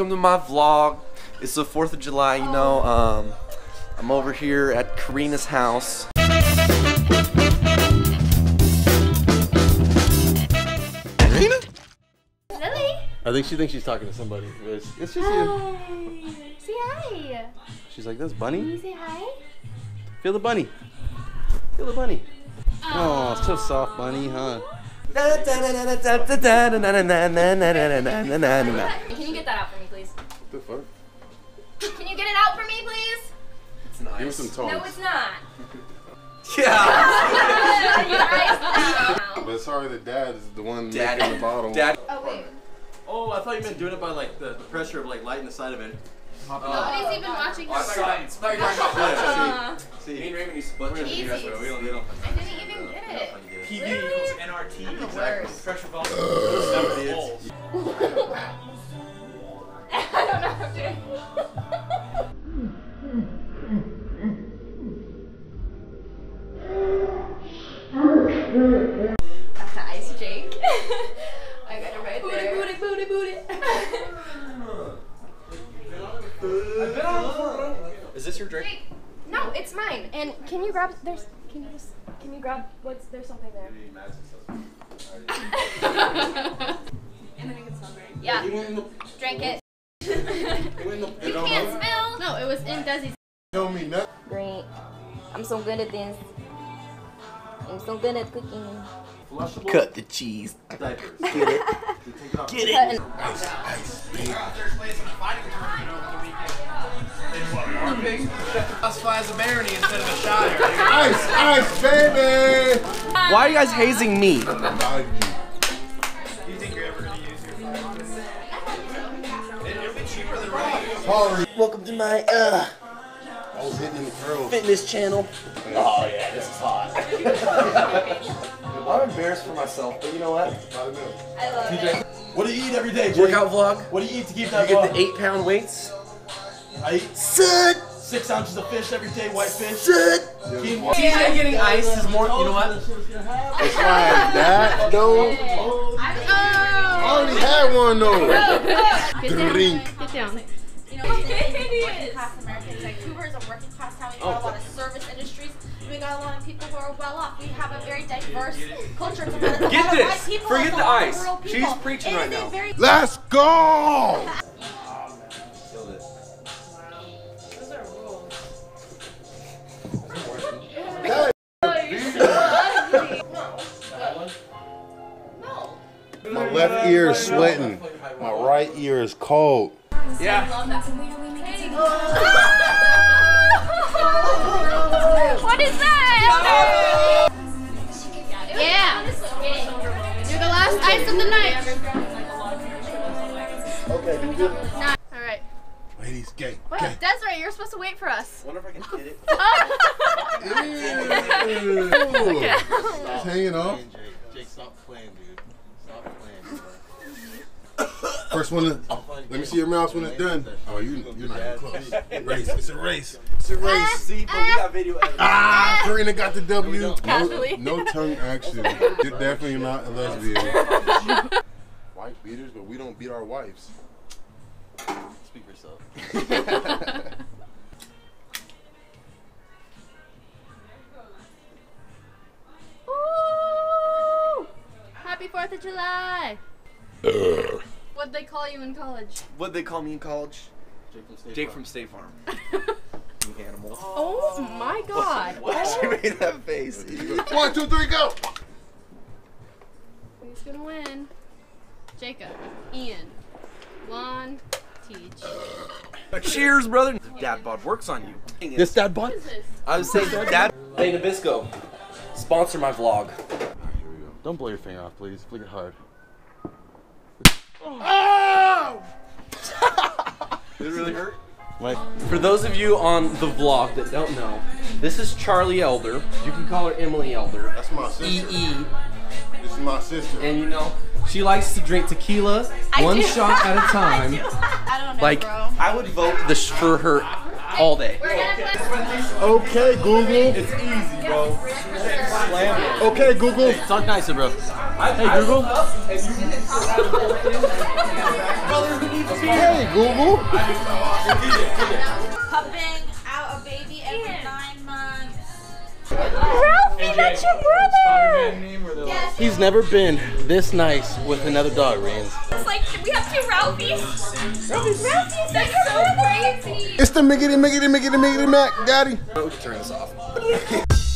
welcome to my vlog. It's the 4th of July, you know. Um, I'm over here at Korrina's house. Karina? Lily? I think she thinks she's talking to somebody. It's, it's just you. Hi. Say hi. She's like, that's Bunny? Can you say hi? Feel the bunny. Feel the bunny. Oh, it's so soft, Bunny, huh? Can you get that out for me, please? The fuck? Can you get it out for me, please? It's Give me some tones. No, it's not. Yeah. Your eyes now. But sorry, the dad is the one Daddy. making the bottle. Dad. Oh, wait. Oh, I thought you meant doing it by like the, the pressure of like lighting the side of it. Nobody's even watching Oh, this. science. Uh, See, Me and Raymond used to butt check Easy. you guys, but we don't, we don't. I didn't even get it. PV equals NRT. Exactly. Pressure volume. Nice, Jake. I got it right there. Booty, booty, booty, Is this your drink? Jake, no, it's mine. And can you grab? There's. Can you just? Can you grab? What's? There's something there. yeah. Drink it. you can't spill. No, it was in Desi's. Tell me nothing. Great. I'm so good at this. I'm so good at cooking. Flushable Cut the cheese. diapers. Get it? Get it? Cutting. Classify as a barony instead of a shire. Ice, ice, baby! Why are you guys hazing me? You think you're ever going to use your It'll be cheaper than running. Welcome to my uh I was hitting the curls. fitness channel. Oh yeah, this is hot. I'm embarrassed for myself, but you know what? I love it. What do you eat every day, Jake? Workout vlog. What do you eat to keep that You that get volume? the eight pound weights. I eat Sud, six ounces of fish every day, white fish. sud. Quinoa. TJ getting ice is more. You know what? It's like that, though. Oh! I already had one, though. Get down. Drink. Get down. you know, working class Americans. Vancouver is a working class town. We got a lot of service industries. We got a lot of people who are well off. We have a very diverse culture. It's a lot Get a of this. people, Forget the ice. She's preaching It right now. very- Let's go! My left ear is sweating. My right ear is cold. What is that? Yeah. You're the last ice of the night. Okay. All right. Ladies, gay. Wait, Desiree, you're supposed to wait for us. Wonder if I can hit it. Oh. Ew. It's hanging off. Jake, Jake, stop playing, dude. Stop playing. First one. To, let me see your mouse when it's done. Oh, you, you're not even close. Race. It's a race. It's a race. See, but we got video evidence. Ah, Korrina got the W. No, no tongue action. You're definitely not a lesbian. Wife beaters, but we don't beat our wives. Speak for yourself. Ooh! Happy 4th of July. What'd they call you in college? What'd they call me in college? Jake from State Jake Farm. from State Farm. You animal. Oh my god. What? She made that face. One, two, three, go. Who's gonna win? Jacob, Ian, Lon, Teach. Cheers, brother. Dad bod works on you. This dad bun? What is this? I was saying, Dad. Hey, Nabisco, sponsor my vlog. Alright, here we go. Don't blow your finger off, please. Flick it hard. Oh! Did it really hurt? Like, For those of you on the vlog that don't know, this is Charlie Elder. You can call her Emily Elder. That's my sister. EE. This is my sister. And you know, she likes to drink tequila one shot at a time. I don't know, Like, bro. I would vote this for her all day. We're gonna play. Okay, Google. It's easy, bro. Slam it. Okay, Google. talk nicer, bro. Hey, Google. Brother, who needs Hey, Google. Pumping out a baby every nine months. Ralphie, that's your brother. Spider-Man meme where they're like, Yes. He's never been this nice with another dog, Reigns. It's like we have two Ralphies. Ralphie's, Ralphie's that's so crazy. It's the Miggity Miggity Miggity Miggity Mac, Daddy. We turn this off.